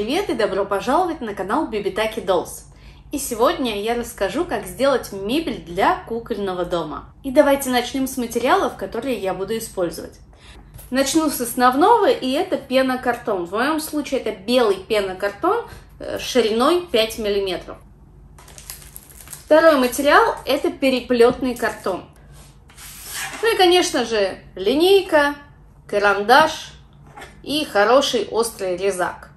Привет и добро пожаловать на канал Бибитаки Dolls. И сегодня я расскажу, как сделать мебель для кукольного дома. И давайте начнем с материалов, которые я буду использовать. Начну с основного, и это пенокартон. В моем случае это белый пенокартон э, шириной 5 мм. Второй материал это переплетный картон. Ну и, конечно же, линейка, карандаш и хороший острый резак.